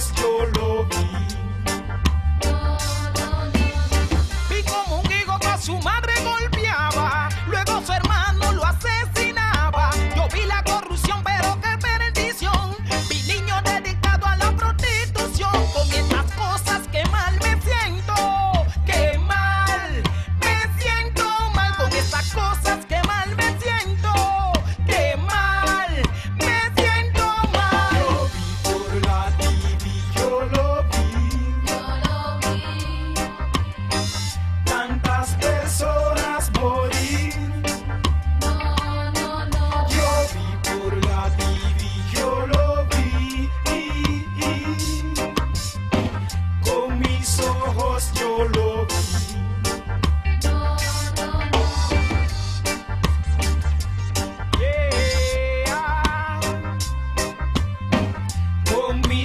Dios yo lo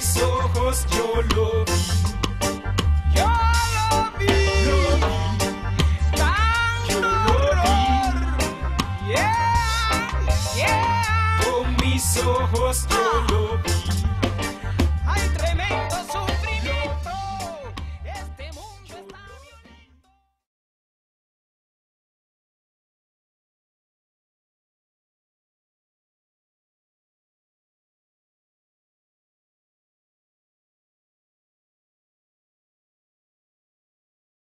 mis ojos yo lo vi. Yeah, yeah.